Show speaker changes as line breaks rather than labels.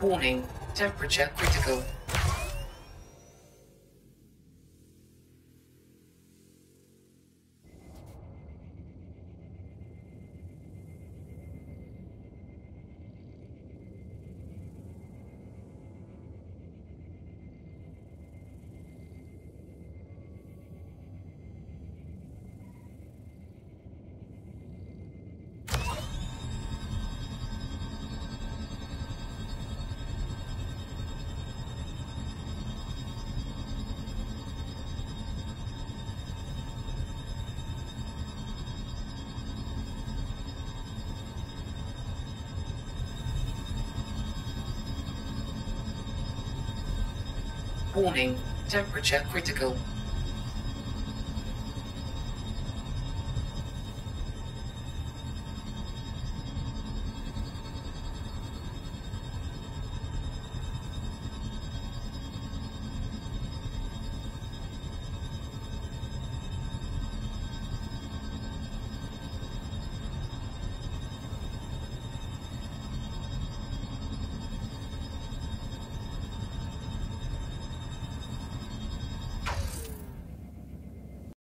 Warning, temperature critical. Warning, temperature critical.